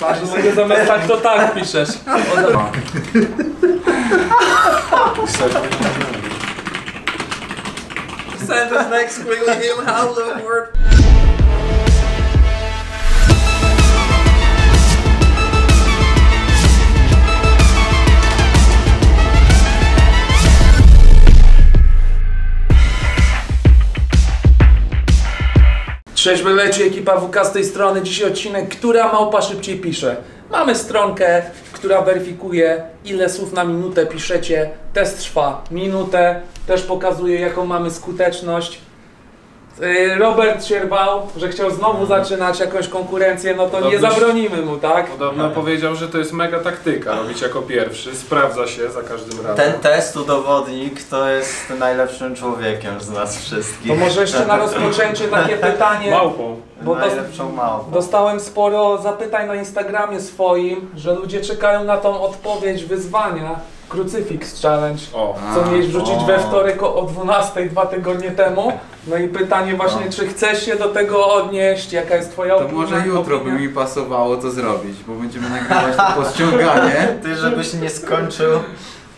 Patrz, że zamiast tak to tak piszesz. O, dobra. Send us next squiggly heel hello word. Trzeźwy leci ekipa WK z tej strony. Dzisiaj odcinek, która małpa szybciej pisze. Mamy stronkę, która weryfikuje ile słów na minutę piszecie. Test trwa minutę. Też pokazuje jaką mamy skuteczność. Yy, Robert się że chciał znowu zaczynać jakąś konkurencję, no to nie Podobno- zabronimy mu, tak? Podobno powiedział, że to jest mega taktyka, robić jako pierwszy, sprawdza się za każdym razem. Ten test udowodni, kto jest najlepszym człowiekiem z nas wszystkich. To może jeszcze na rozpoczęcie takie pytanie. Małpą. bo Najlepszą małpą. Dostałem sporo zapytań na Instagramie swoim, że ludzie czekają na tą odpowiedź wyzwania Crucifix Challenge. O. Co miałeś wrzucić o. we wtorek o o 12 dwa tygodnie temu. No i pytanie właśnie, No. czy chcesz się do tego odnieść? Jaka jest twoja To opinia? może jutro by opinia? mi pasowało to zrobić, bo będziemy nagrywać to podciąganie. Ty, żebyś nie skończył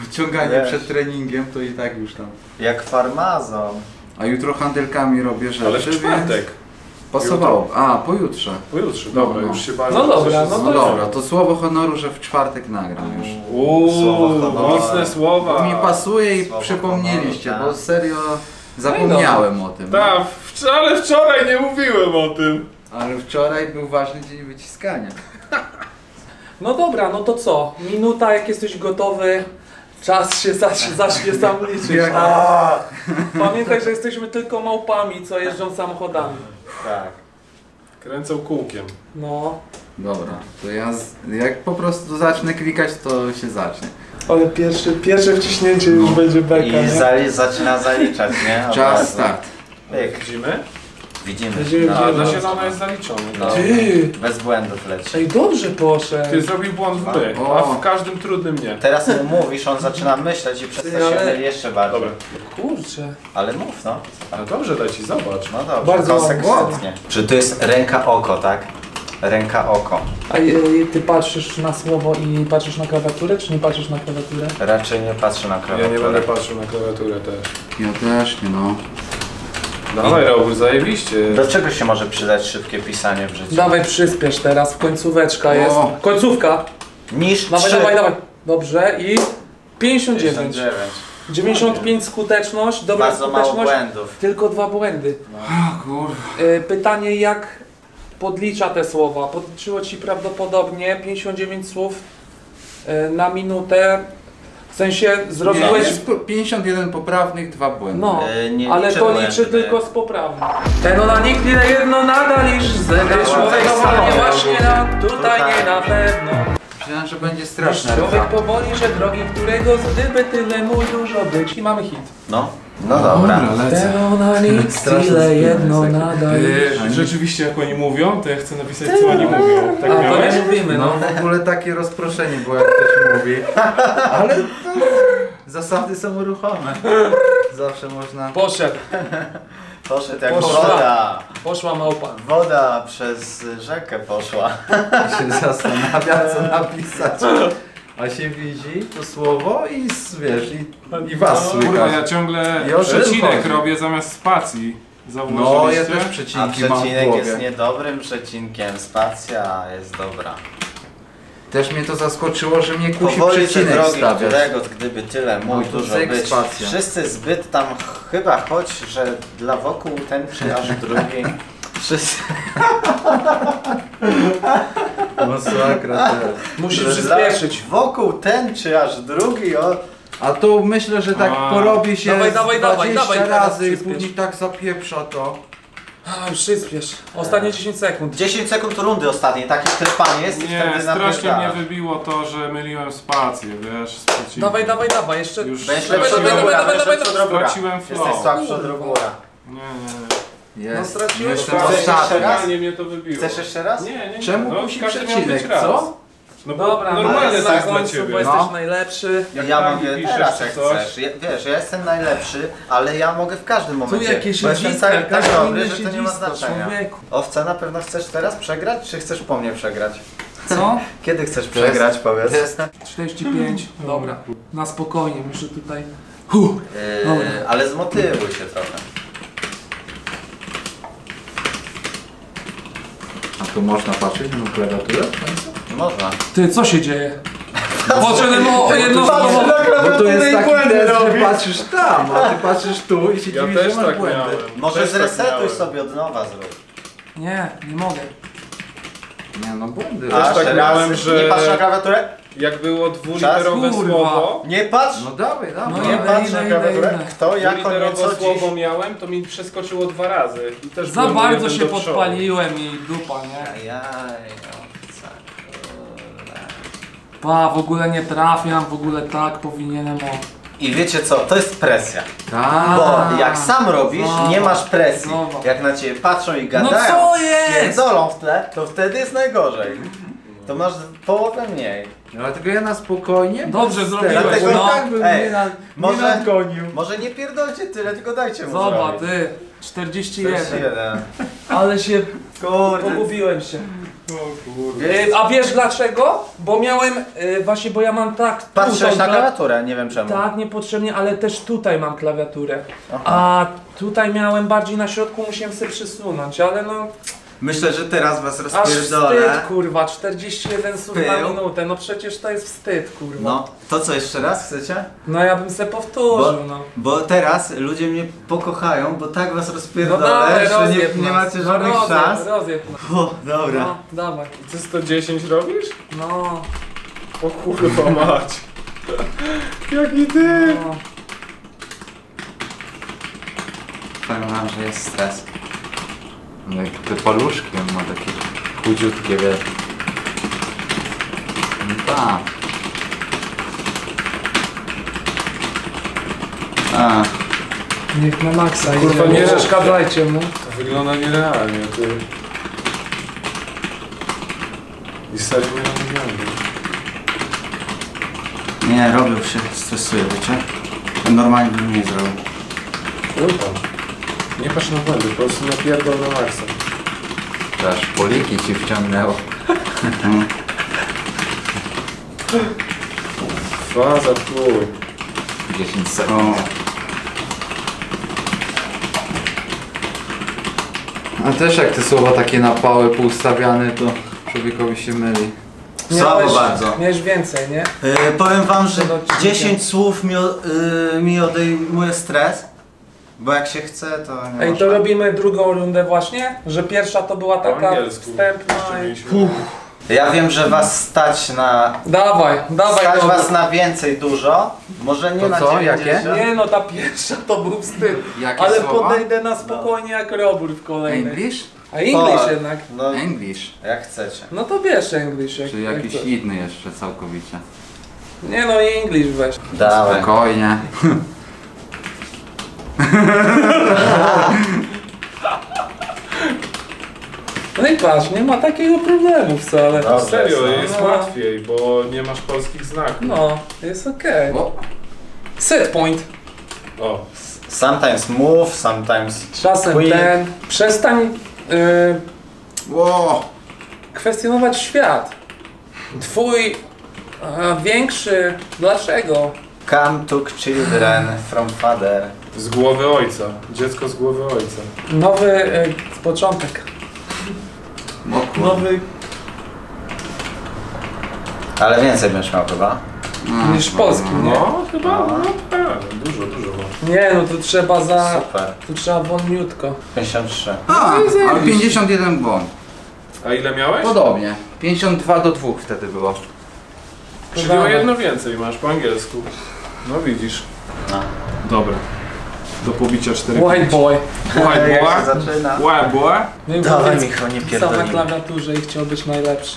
Podciąganie Wiesz. przed treningiem to i tak już tam. jak farmazon. A jutro handelkami robię rzeczy, Ale w czwartek. więc pasowało. A, pojutrze. Pojutrze, dobra, No, no. już się bardzo No dobra, no No to- dobra, to słowo honoru, że w czwartek nagram już. Uuu, mocne słowa. Bo mi pasuje i Słowo przypomnieliście, honoru, bo tak. serio zapomniałem o tym. Tak, wcz- ale wczoraj nie mówiłem o tym. Ale wczoraj był ważny dzień wyciskania. No dobra, no to co? Minuta, jak jesteś gotowy, czas się zaś, zacznie sam liczyć. Tak? Pamiętaj, że jesteśmy tylko małpami, co jeżdżą samochodami. Tak. Kręcą kółkiem. No. Dobra, to ja z, jak po prostu zacznę klikać, to się zacznie. Ale pierwsze, pierwsze wciśnięcie już No. będzie beka, I nie? zali, zaczyna zaliczać, nie? Od Czas razu. start. Pyk. Widzimy? Widzimy. Widzimy, No, A, widzimy. na zielono jest zaliczony. no, Ty! Bez błędów leci. Ej, dobrze poszedł. Ty zrobił błąd w my, O. a w każdym trudnym nie. Teraz mu mówisz, on zaczyna myśleć i przez to Ty, się ale- myli jeszcze bardziej. Dobra. Kurczę. Ale mów, no. No dobrze leci, zobacz. No dobrze, Bardzo konsekwentnie. Czy to jest ręka oko, tak? Ręka oko. A e, ty patrzysz na słowo i patrzysz na klawiaturę, czy nie patrzysz na klawiaturę? Raczej nie patrzę na Ja klawiaturę. nie będę patrzył na klawiaturę też. Ja też nie no. Dawaj Raul, zajebiście. Do czego się może przydać szybkie pisanie w życiu? Dawaj przyspiesz teraz, końcóweczka jest. Końcówka. Niż Dawaj, trzy. dawaj, dawaj. Dobrze i 59. 59. 95 skuteczność, dobra Bardzo mało skuteczność. błędów. Tylko dwa błędy. O kurwa. E, Pytanie jak podlicza te słowa? Podliczyło ci prawdopodobnie 59 słów e, na minutę. W sensie Nie, zrobiłeś. jest po- 51 poprawnych, dwa błędy. No, E, nie ale liczę to błędy, liczy nie. tylko z poprawą. Ten ona nikt nie jedno nadal iż zęby człowiek stanie właśnie na tutaj nie na pewno. Myślałem, że będzie straszne. człowiek powoli, że drogi, którego gdyby tyle mój dużo być. I mamy hit. No, no dobra. lecę. Ten ona nikt Straszne tyle jedno sekret. nadal rzeczywiście jak oni mówią, to ja chcę napisać co oni mówią. Tak A to nie mówimy, No no. w ogóle takie rozproszenie było, jak ktoś mówi. Ale to zasady są ruchome. Zawsze można... Poszedł. Poszedł jak Poszła. woda. Poszła małpa. Woda przez rzekę poszła. się zastanawia, co napisać. A się widzi to słowo i wiesz, i, i was Kurwa, słychać. ja ciągle I przecinek robię zamiast spacji. No, ja też A przecinki mam w przecinek głowie. jest niedobrym przecinkiem. Spacja jest dobra. Też mnie to zaskoczyło, że mnie kusi Powoli przecinek drogi, stawiać. którego gdyby tyle mógł No dużo być. spacja. Wszyscy zbyt tam chyba choć, że dla wokół ten czy aż drugi. Wszyscy. Masakra teraz. Musisz przyspieszyć. Wokół ten czy aż drugi. O, A to myślę, że tak A. porobi się Dawaj, z dawaj, 20 dawaj, dawaj, razy i później tak zapieprza to. A, przyspiesz. Ostatnie 10 sekund. 10 sekund rundy ostatniej, takie trwanie jest i Nie, wtedy strasznie mnie wybiło to, że myliłem spację, wiesz, przecinkiem. Dawaj, dawaj, dawaj, jeszcze. Już Będziesz lepszy od Robura, dawaj, będziesz dawaj, lepszy od Robura. Straciłem flow. Jesteś słabszy od. Robura. Nie, nie, nie. No, Jest. straciłeś Jestem. Chcesz jeszcze ostatni. raz? Nie, mnie to wybiło. Chcesz jeszcze raz? Nie, nie, nie. Czemu no, kusi każdy miał przecinek, raz. co? No bo Dobra, normalnie na tak dla końcu, ciebie. bo jesteś No. najlepszy. Jak ja mogę piszesz teraz jak coś, chcesz. Ja, wiesz, ja jestem najlepszy, ale ja mogę w każdym momencie. jakieś bo jestem siedziska, tak, tak każdy dobry, że to nie ma siedzisko, znaczenia. człowieku. Owca, na pewno chcesz teraz przegrać, czy chcesz po mnie przegrać? Co? Kiedy chcesz przegrać, powiedz? To jest na... 45. Dobra. Na spokojnie, muszę tutaj... Huh. Dobra. Yy, ale zmotywuj się trochę. A tu można patrzeć na klawiaturę? Można. Ty, co się dzieje? Poszedłem o jedno słowo. Bo to jest taki test, że patrzysz tam, a ty patrzysz tu i się Ja dziwisz, też że masz tak błędy. miałem. Może Też tak zresetuj miałem. sobie od nowa zrób. Nie, nie mogę. Nie no, błędy. Też tak miałem, że- Nie patrz na klawiaturę? Jak było dwuliterowe Kurwa. słowo, Nie patrz! No dawaj, dawaj. No Nie idę, patrz idę, na idę, klawiaturę. idę. Kto, jako dwuliterowe nieco słowo dziś... miałem, to mi przeskoczyło dwa razy. I też Za byłem bardzo jeden się do przodu. podpaliłem i dupa, nie? Ajaj. Pa, w ogóle nie trafiam, w ogóle tak powinienem o... I wiecie co, to jest presja. Tak. Bo jak sam robisz, Zobacz, nie masz presji. zobacz. Jak na ciebie patrzą i No gadają, co jest? pierdolą w tle, to wtedy jest najgorzej. To masz połowę mniej. Dlatego ja na spokojnie. Dobrze bez zrobiłeś, tego no. i tak bym Ej, nie, na, może- nie nadgonił. Może nie pierdolcie tyle, tylko dajcie mu Zobacz, zrobić. ty, 41. 41. Ale się Kurde. pogubiłem się. A wiesz dlaczego? Bo miałem, e, właśnie, bo ja mam tak... Tutaj na kla- klawiaturę, nie wiem czemu. Tak, niepotrzebnie, ale też tutaj mam klawiaturę. Aha. A tutaj miałem bardziej na środku, musiałem sobie przysunąć, ale no... Myślę, że teraz was Aż rozpierdolę. wstyd, kurwa, 41 słów na minutę, no przecież to jest wstyd, kurwa. No, to co jeszcze raz chcecie? No ja bym se powtórzył, no. Bo teraz ludzie mnie pokochają, bo tak was No rozpierdolę, dawaj, że nie, nie macie no, żadnych rozjeb, szans. Rozjeb nas. O, dobra. No, dawaj. Ty 110 robisz? No, O kurwa mać. Jaki ty? no. Powiem wam, że jest stres. No i te paluszki on ma takie chudziutkie, wiesz. No tak. A, Niech na maksa Kurwa, idzie. nie nie przeszkadzajcie mu. To wygląda nierealnie, ty. I serio nie wygląda. nie, robił się, stresuje, wiecie? Normalnie bym nie zrobił. Kurwa. Nie patrz na błędy, po prostu napierdol na maksa. Aż poliki ci wciągnęło. Faza chuj. 10 O, sekund. A też jak te słowa takie napały poustawiane, to człowiekowi się myli. Słabo Miałeś- bardzo. Miałeś więcej, nie? Yy, powiem wam, że Przed odcinkiem. 10 słów mi, o- yy, mi odejmuje stres, bo jak się chce, to nie Ej, można. to robimy drugą rundę właśnie? Że pierwsza to była Po taka angielsku. wstępna i... mieliśmy- Ja wiem, że was stać na... Dawaj, dawaj Stać to. was na więcej dużo, może nie To na co? 90. Jakie? Nie no, ta pierwsza to był wstyd. Jakie Ale słowa? podejdę na spokojnie jak robór w kolejnej. English? A English O, jednak. No, English. jak chcecie. No to bierz English. Jak, Czy jak jakiś chcesz. inny jeszcze całkowicie. Nie no, English weź. Dawaj. Spokojnie. No i patrz, nie ma takiego problemu wcale. Dobrze, Serio, no. jest No. łatwiej, bo nie masz polskich znaków. No, jest okej. O, Set point. O, Sometimes move, sometimes... Czasem Quick. ten. Przestań y, Ło! kwestionować świat. Twój y, większy. Dlaczego? Come took children from father. Z głowy ojca. Dziecko z głowy ojca. Nowy y, początek. O kur... Nowy Ale więcej będziesz miał chyba. No, niż polski, nie? No, chyba, No. no, tak, dużo, dużo ma. Nie no, tu trzeba za. Super. Tu trzeba wolniutko. 53. A, ale 51 błąd. A ile miałeś? Podobnie. 52 do 2 wtedy było. Czyli o jedno więcej masz po angielsku. No widzisz. No. Dobra. Do pobicia 4 White boy. White boy. zaczyna. White boy. Dawaj Michał, nie Sam na pierdolimy. klawiaturze i chciał być najlepszy.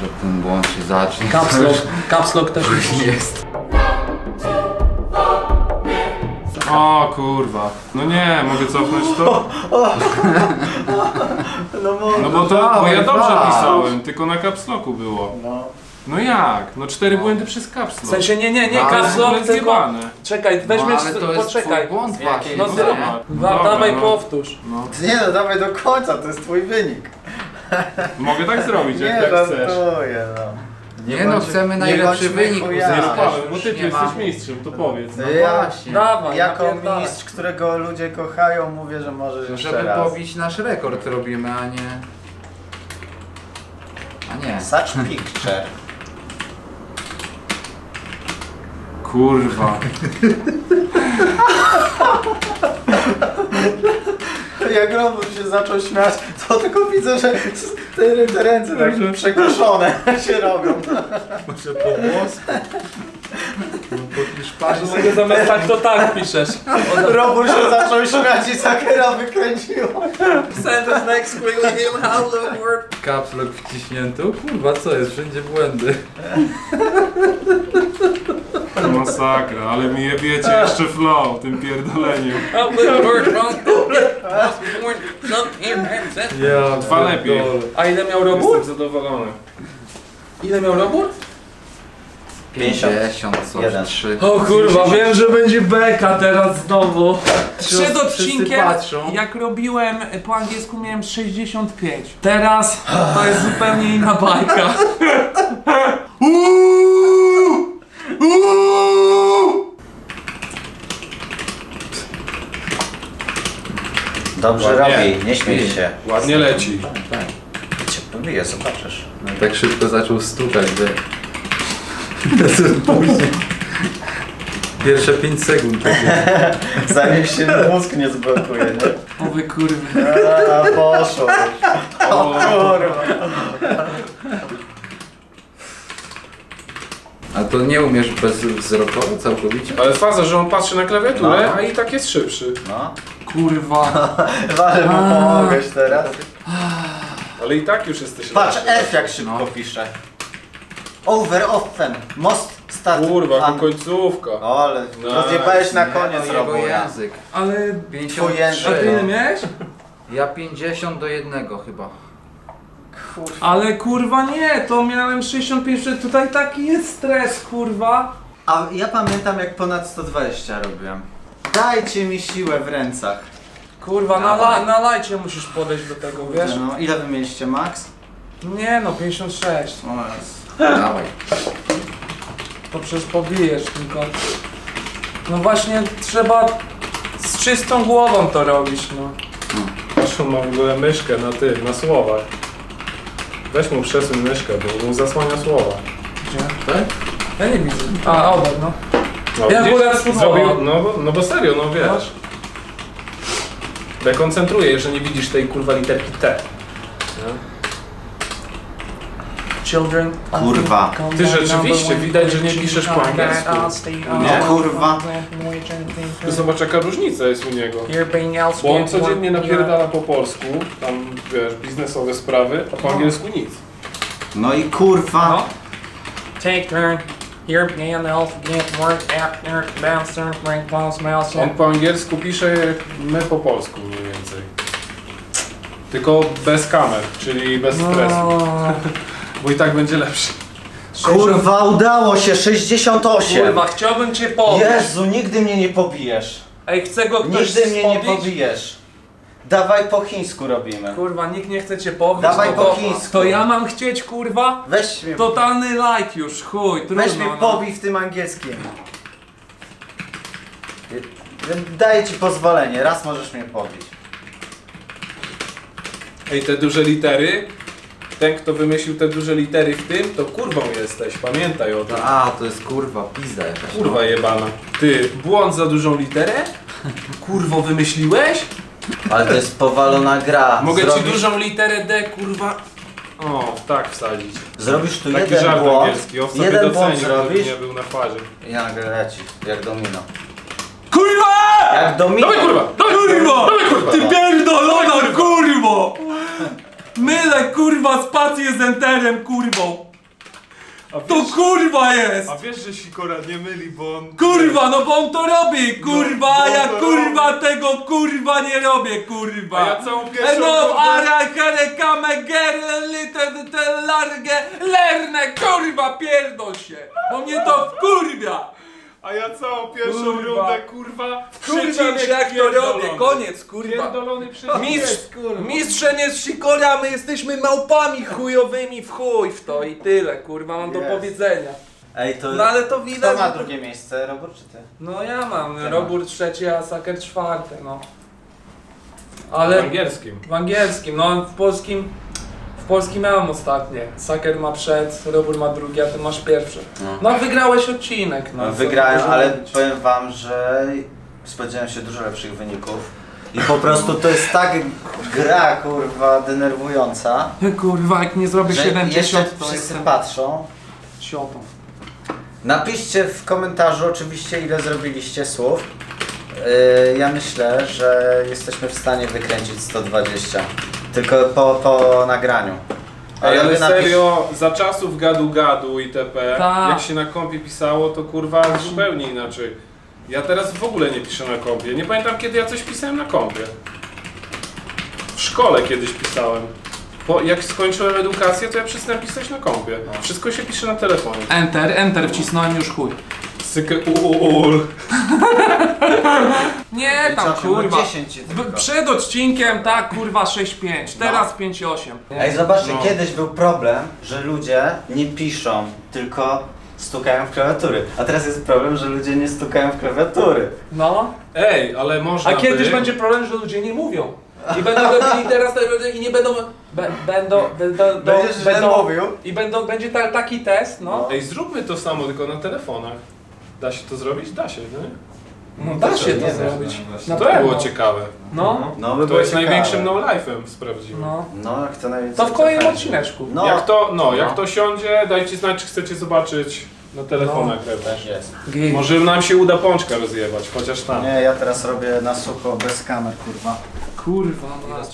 Że ten błąd się zacznie. Caps lock, caps lock też Nie jest. O kurwa. No nie, mogę cofnąć to? No może. No bo to, bo ja dobrze pisałem, tylko na capsloku było. No. No jak? No cztery błędy przez W kapslo. sensie nie, nie, nie, No, ale tylko... zjebane. Czekaj, No, weźmiesz, ale to jest poczekaj. błąd właśnie. No nie? Dobra, Wa- Dawaj no. powtórz. No. Nie no, dawaj do końca, to jest twój wynik. Mogę tak zrobić, jak Nie tak no, chcesz. żartuję, no. Nie no, bądź- chcemy nie najlepszy wynik. Nie uzyskać. Bo ty tu nie jesteś mistrzem, to powiedz. No. No Ja- właśnie. Dawaj, Jako mistrz, którego ludzie kochają, mówię, że możesz jeszcze Żeby raz. pobić nasz rekord robimy, a nie... A nie. Such picture. Kurwa. Jak robot się zaczął śmiać, to tylko widzę, że te, te ręce tak przekoszone się robią. Może po włosku? No hiszpańsku. Mogę zamiast tak to tak piszesz. Robot się zaczął śmiać i Sakera wykręciło. Send us next squiggly him hello word. Caps lock wciśnięty. O kurwa, co jest? Wszędzie błędy. Masakra, ale mi jebiecie jeszcze flow tym some him and Ja Dwa lepiej. A ile miał robór? Jestem zadowolony. Ile miał robór? 50, coś, Jeden. 3. O kurwa, wiem, że będzie beka teraz znowu. Przed Wszyscy odcinkiem, patrzą. jak robiłem po angielsku miałem 65. Teraz to jest zupełnie inna bajka. Dobrze Ładnie. robi, nie śmiej się. Ładnie leci. Tak. Cię pobiję, zobaczysz. No, tak szybko zaczął stukać, że... Później. Pierwsze 5 sekund takie. Zanim się mózg nie zblokuje, nie? O wy kurwy. A, poszło. O kurwa. A to nie umiesz bezwzrokowo całkowicie? Ale faza, że on patrzy na klawiaturę, No. a i tak jest szybszy. No. Kurwa. Ale mu pomogłeś teraz. Ale i tak już jesteś Patrz, lepszy. F jak szybko No. pisze. Over, often. Most, start. Kurwa, an- końcówka. O, ale No. rozjebałeś na Nie, koniec jego Robuja. język. Ale... Twój. A ty 53. ile miałeś? Ja 50 do 1 chyba. Kurwa. Ale kurwa nie, to miałem 65, że tutaj taki jest stres, kurwa. A ja pamiętam jak ponad 120 robiłem. Dajcie mi siłę w rękach. Kurwa, na, la, na lajcie musisz podejść do tego, wiesz? No, ile wy mieliście max? Nie no, 56. O. Dawaj. To przecież pobijesz tylko. No właśnie trzeba z czystą głową to robić, no. On ma w ogóle myszkę na tym, na słowach. Weź mu przesuń myszkę, bo mu zasłania słowa. Gdzie? Tak? Ja nie widzę. A, obok, no. No, Ja akurat. Zrobił, no, bo- no bo serio, no wiesz. Dekoncentruję, że nie widzisz tej kurwa literki T. Children. Kurwa. Ty rzeczywiście, widać, że nie piszesz po angielsku. Nie? Kurwa. Zobacz jaka różnica jest u niego. Bo on codziennie napierdala po polsku, tam wiesz, biznesowe sprawy, a po angielsku nic. No i kurwa. No. Take turn. Being else get work after bouncer bring mouse. On po angielsku pisze jak my po polsku mniej więcej. Tylko bez kamer, czyli bez stresu. No. Bo i tak będzie lepszy. Kurwa, udało się, 68. Kurwa, chciałbym cię pobić. Jezu, nigdy mnie nie pobijesz. Ej, chce go ktoś Nigdy mnie nie pobijesz. Dawaj po chińsku robimy. Kurwa, nikt nie chce cię pobić. Dawaj no po to, chińsku. to ja mam chcieć, kurwa? Weź mnie, Totalny like już, chuj, trudno. weź mnie no. pobij w tym angielskim. Daję ci pozwolenie, raz możesz mnie pobić. Ej, te duże litery, ten kto wymyślił te duże litery w tym, to kurwą jesteś, pamiętaj o tym. A, to jest kurwa, pizda jakaś. no. Kurwa jebana. Ty, błąd za dużą literę? Kurwo wymyśliłeś? Ale to jest powalona gra. Mogę ci Zrobisz- dużą literę D, kurwa... O, tak wsadzić. Zrobisz tu Taki jeden żart błąd, angielski, on sobie jeden błąd docenił, zrobisz nie był na fazie. i nagle leci, jak domino. Kurwa! Jak domino! Dawaj kurwa! Dawaj Kurwa! Kurwa! Ty pierdolona, kurwo! Mylę, kurwa, spację z enterem, kurwą. A To wiesz, kurwa jest! a wiesz, że Sikora nie myli, bo on... Kurwa, no bo on to robi, kurwa, No, a ja no to kurwa tego kurwa nie robię, kurwa. A ja całą pierwszą No, rundę- ara, kere, kame, gerle, lite, te, large, lerne, kurwa, pierdol się, bo mnie to wkurwia. A ja całą pierwszą Kurwa. rundę, kurwa, Kurwa, się jak to robię, koniec, kurwa. Pierdolony. Mistrz, mistrzem jest Sikora, my jesteśmy małpami chujowymi w chuj w to i tyle, kurwa, mam do Jest. powiedzenia. Ej, to... No ale to Kto widać. ma że drugie miejsce, Robert czy ty? No ja mam, Ty Robur trzeci, a Saker czwarty, no. W Ale angielskim. w angielskim, no w polskim, w polskim miałem ostatnie. Saker ma przed, Robur ma drugi, a ty masz pierwszy. No wygrałeś odcinek, no. No, wygrałem, ale mówić. powiem wam, że spodziewałem się dużo lepszych wyników. I po prostu to jest tak gra, kurwa, denerwująca, Kurwa, jak nie zrobię że 70, jeszcze to wszyscy jestem patrzą. siotą. Napiszcie w komentarzu oczywiście ile zrobiliście słów. Yy, ja myślę, że jesteśmy w stanie wykręcić 120. Tylko po, po nagraniu. Ale, ale serio, za czasów gadu-gadu itp., Tak. jak się na kompie pisało, to kurwa zupełnie inaczej. Ja teraz w ogóle nie piszę na kompie. Nie pamiętam kiedy ja coś pisałem na kompie. W szkole kiedyś pisałem. Po, jak skończyłem edukację, to ja przestałem pisać na kompie. Wszystko się pisze na telefonie. Enter, enter wcisnąłem już chuj. Uul. Nie tam no kurwa. 10 B- tylko. Przed odcinkiem tak kurwa 6-5, teraz 5-8. Ej, zobaczcie, No. kiedyś był problem, że ludzie nie piszą, tylko stukają w klawiatury. A teraz jest problem, że ludzie nie stukają w klawiatury. No. Ej, ale można A kiedyś by... będzie problem, że ludzie nie mówią. I będą robili teraz i nie będą. Be, będą. Będą. Będziesz źle będą mówił. I będą, będzie ta, taki test, no. Ej, zróbmy to samo, tylko na telefonach. Da się to zrobić? Da się, nie? No da się nie to zrobić. Na To by było ciekawe. No. No, by To jest ciekawe. największym no-life'em, sprawdzimy. No. No, jak to najwięcej. To w kolejnym odcineczku. No, Jak to, no, No. jak to siądzie, dajcie znać, czy chcecie zobaczyć na telefonach no. też jest. Gej. Może nam się uda pączka rozjebać, chociaż tam. Nie, ja teraz robię na sucho, bez kamer, kurwa. Kurwa, was.